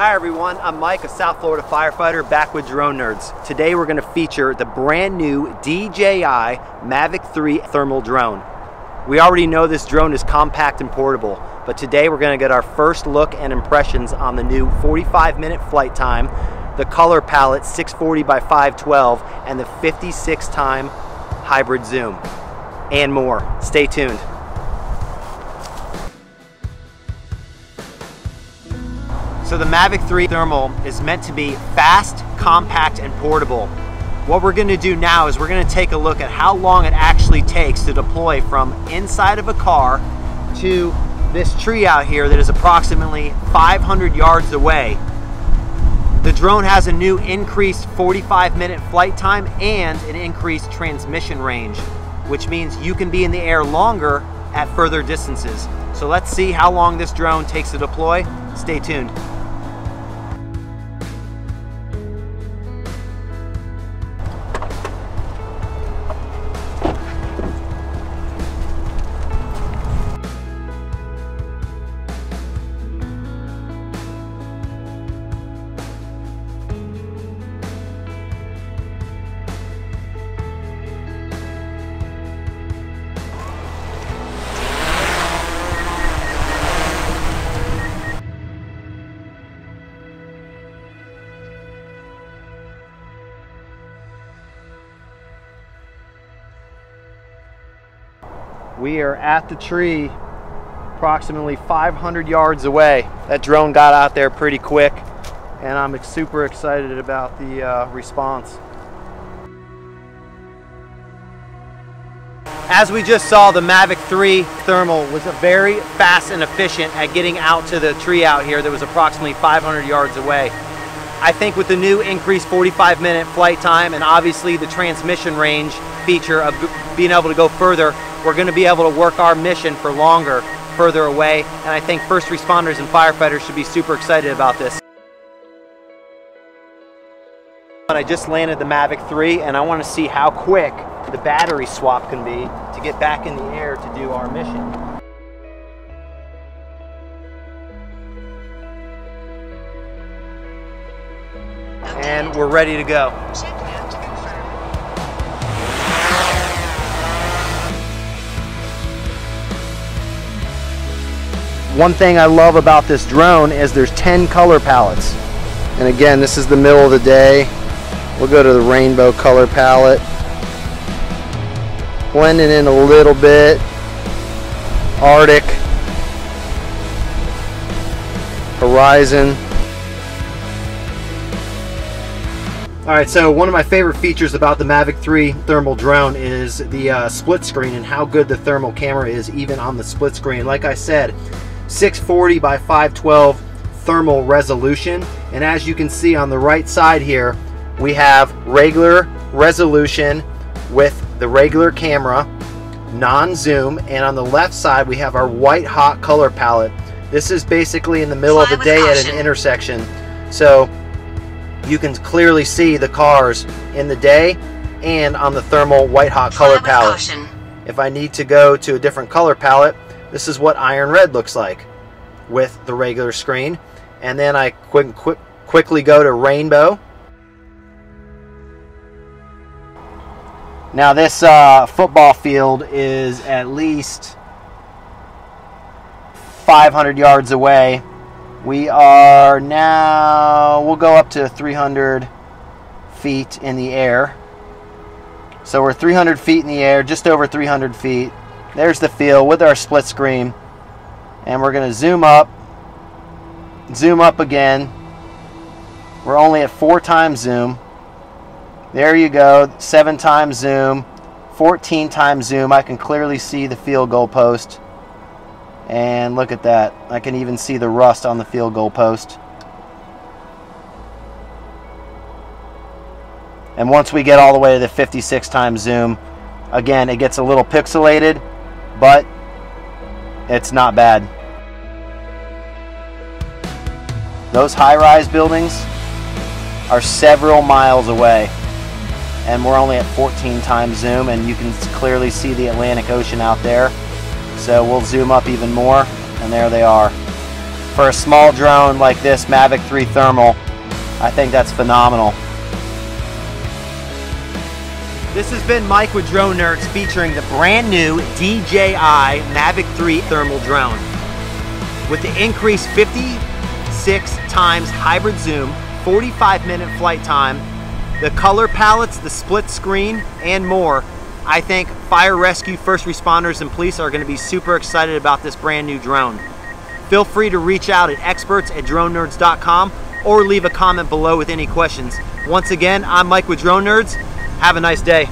Hi everyone, I'm Mike, a South Florida firefighter back with Drone Nerds. Today we're going to feature the brand new DJI Mavic 3 thermal drone. We already know this drone is compact and portable, but today we're going to get our first look and impressions on the new 45 minute flight time, the color palette 640 by 512, and the 56 time hybrid zoom, and more. Stay tuned. So the Mavic 3 Thermal is meant to be fast, compact, and portable. What we're gonna do now is we're gonna take a look at how long it actually takes to deploy from inside of a car to this tree out here that is approximately 500 yards away. The drone has a new increased 45 minute flight time and an increased transmission range, which means you can be in the air longer at further distances. So let's see how long this drone takes to deploy. Stay tuned. We are at the tree approximately 500 yards away. That drone got out there pretty quick and I'm super excited about the uh, response. As we just saw, the Mavic 3 Thermal was very fast and efficient at getting out to the tree out here that was approximately 500 yards away. I think with the new increased 45 minute flight time and obviously the transmission range feature of being able to go further, we're going to be able to work our mission for longer, further away, and I think first responders and firefighters should be super excited about this. I just landed the Mavic 3 and I want to see how quick the battery swap can be to get back in the air to do our mission. And we're ready to go. One thing I love about this drone is there's 10 color palettes. And again, this is the middle of the day. We'll go to the rainbow color palette. Blending in a little bit. Arctic. Horizon. Alright, so one of my favorite features about the Mavic 3 thermal drone is the uh, split screen and how good the thermal camera is even on the split screen. Like I said, 640 by 512 thermal resolution. And as you can see on the right side here, we have regular resolution with the regular camera, non-zoom, and on the left side we have our white hot color palette. This is basically in the middle Fly of the day caution. at an intersection. So you can clearly see the cars in the day and on the thermal white hot color palette. Caution. If I need to go to a different color palette, this is what iron red looks like with the regular screen. And then I quick, quick, quickly go to rainbow. Now this uh, football field is at least 500 yards away. We are now, we'll go up to 300 feet in the air. So we're 300 feet in the air, just over 300 feet. There's the field with our split screen. And we're going to zoom up, zoom up again. We're only at four times zoom. There you go, seven times zoom, 14 times zoom. I can clearly see the field goal post. And look at that. I can even see the rust on the field goal post. And once we get all the way to the 56 times zoom, again, it gets a little pixelated but it's not bad. Those high-rise buildings are several miles away and we're only at 14 times zoom and you can clearly see the Atlantic Ocean out there. So we'll zoom up even more and there they are. for a small drone like this Mavic 3 Thermal, I think that's phenomenal. This has been Mike with Drone Nerds featuring the brand new DJI Mavic 3 thermal drone. With the increased 56 times hybrid zoom, 45 minute flight time, the color palettes, the split screen, and more, I think fire rescue, first responders, and police are going to be super excited about this brand new drone. Feel free to reach out at experts at dronenerds.com or leave a comment below with any questions. Once again, I'm Mike with Drone Nerds. Have a nice day.